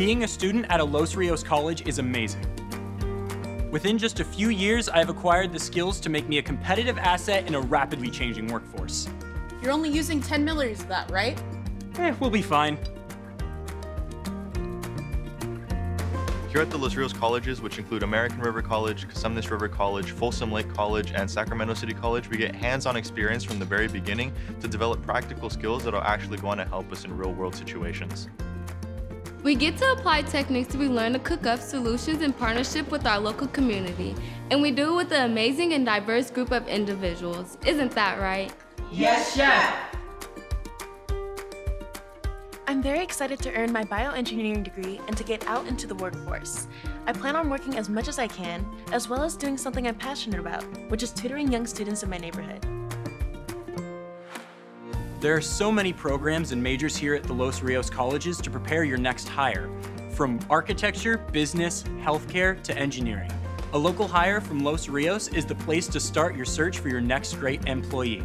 Being a student at a Los Rios college is amazing. Within just a few years, I have acquired the skills to make me a competitive asset in a rapidly changing workforce. You're only using 10 milliliters of that, right? Eh, we'll be fine. Here at the Los Rios colleges, which include American River College, Cosumnes River College, Folsom Lake College, and Sacramento City College, we get hands-on experience from the very beginning to develop practical skills that will actually go on to help us in real-world situations. We get to apply techniques that we learn to cook up solutions in partnership with our local community, and we do it with an amazing and diverse group of individuals. Isn't that right? Yes, chef! I'm very excited to earn my bioengineering degree and to get out into the workforce. I plan on working as much as I can, as well as doing something I'm passionate about, which is tutoring young students in my neighborhood. There are so many programs and majors here at the Los Rios colleges to prepare your next hire, from architecture, business, healthcare, to engineering. A local hire from Los Rios is the place to start your search for your next great employee.